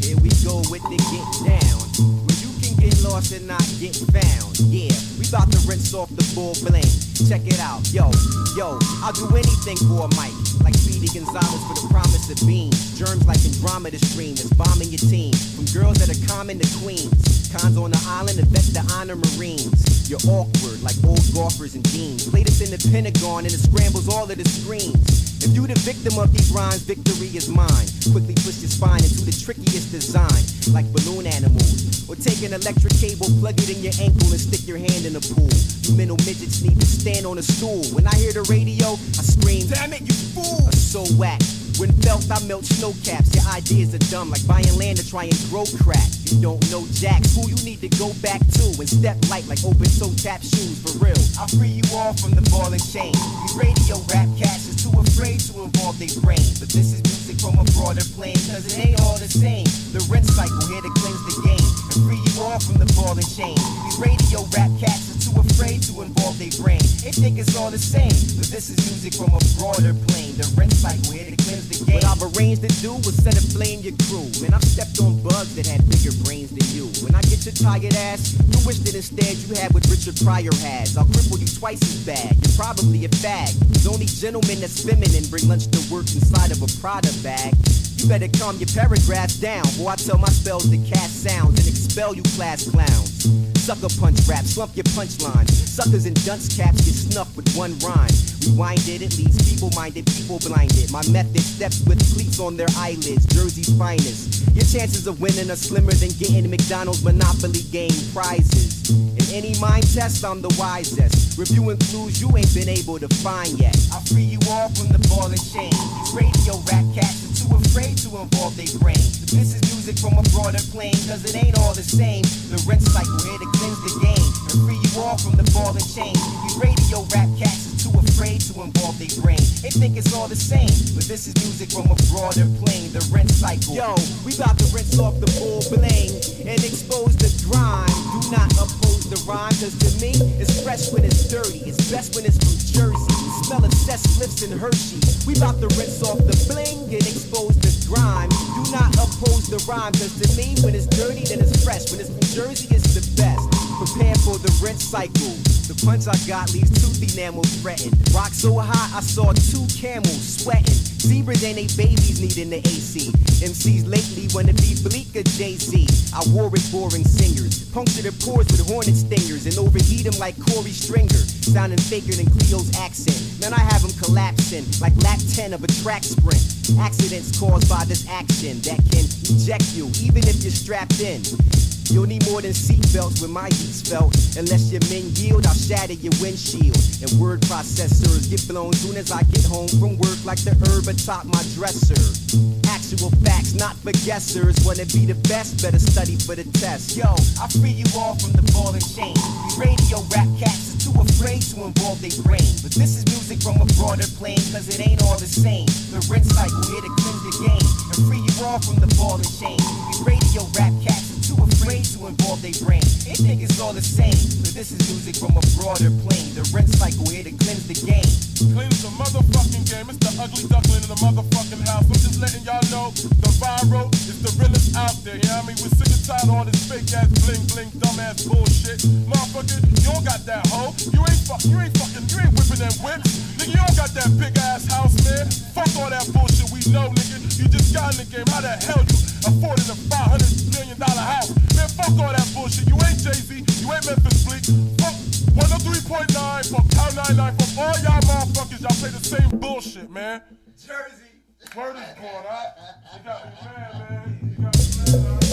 Here we go with the get down. Where you can get lost and not get found. Yeah, we about to rinse off the bull bling. Check it out, yo, yo, I'll do anything for a mic. Like Speedy Gonzales for the promise of beans. Germs like Andromeda stream that's bombing your team. From girls that are common to queens. Cons on the island, the honor marines. You're awkward old golfers and jeans. Latest in the Pentagon and it scrambles all of the screens. If you the victim of these rhymes, victory is mine. Quickly twist your spine into the trickiest design, like balloon animals. Or take an electric cable, plug it in your ankle, and stick your hand in the pool. You mental midgets need to stand on a stool. When I hear the radio, I scream, Damn it, you fool! So whack. When felt, I melt snow caps. Your ideas are dumb, like buying land to try and grow crack. You don't know Jack, who you need to go back to and step light like open toe tap shoes for real. I'll free you all from the ball and chain. These radio rap cats is too afraid to involve their brain. But this is music from a broader plane, cause it ain't all the same. The rinse cycle here to cleanse the game and free you all from the ball and chain. These radio rap cats involve their brain. They think it's all the same, but this is music from a broader plane. The rinse like here to cleanse the game. What I've arranged to do was set aflame your crew. Man, I've stepped on bugs that had bigger brains than you. When I get your tired ass, you wish that instead you had what Richard Pryor has. I'll cripple you twice as bad. You're probably a fag. The only gentleman that's feminine bring lunch to work inside of a Prada bag. You better calm your paragraphs down, boy. I tell my spells to cast sounds and expel you class clowns. Sucker punch rap, slump your punchlines. Suckers and dunce caps get snuffed with one rhyme. Rewind it, it leaves feeble minded people blinded. My method steps with cleats on their eyelids, Jersey's finest. Your chances of winning are slimmer than getting McDonald's Monopoly game prizes. In any mind test, I'm the wisest. Reviewing clues you ain't been able to find yet. I'll free you all from the ball and chain. Radio rap cats are too afraid to involve their brain. This is music from a broader plane, cause it ain't all the same. The rinse cycle here to cleanse the game and free you all from the ball and chain. These radio rap cats are too afraid to involve their brain. They think it's all the same, but this is music from a broader plane. The rinse cycle. Yo, we about to rinse off the bull bling and expose the grime. Do not oppose the rhyme, cause to me, it's fresh when it's dirty. It's best when it's from Jersey. Smell of cess flips and Hershey. We about to rinse off the bling and expose the grime. Do not oppose the rhyme, cause to me, when it's dirty, then it's fresh. When it's from Jersey, it's the best. Prepare for the rent cycle. The punch I got leaves tooth enamel threatened. Rock so hot, I saw two camels sweating. Zebras and they babies needing the AC. MCs lately wanna be Bleek or Jay-Z. I war with boring singers. Puncture their pores with hornet stingers and overheat them like Korey Stringer. Sounding faker than Cleo's accent. Man, I have them collapsing like lap 10 of a track sprint. Accidents caused by this action that can eject you even if you're strapped in. You'll need more than seatbelts when my heat's felt. Unless your men yield, I'll shatter your windshield. And word processors get blown soon as I get home from work like the herb atop my dresser. Actual facts, not for guessers. Wanna be the best, better study for the test. Yo, I free you all from the ball and chain. These radio rap cats are too afraid to involve their brain. But this is music from a broader plane, cause it ain't all the same. The rinse cycle here to cleanse the game. And free you all from the ball and chain. Music from a broader plane. The rinse cycle here to cleanse the game. Cleans the motherfucking game. It's the ugly duckling in the motherfucking house. I'm just letting y'all know the Viro is the realest out there. You know what I mean? We're sick and tired of all this fake ass bling bling dumb ass bullshit. Motherfucker, you don't got that hoe. You ain't fuck, you ain't fucking, you ain't whipping them whips. Nigga, you don't got that big ass house, man. Fuck all that bullshit we know, nigga. You just got in the game. How the hell you afforded a 500 million dollar house? Man, fuck all that bullshit. You ain't Jay-Z. You ain't Memphis Y'all play the same bullshit, man. Jersey. Word is born, huh? You got me mad, man. You got me mad.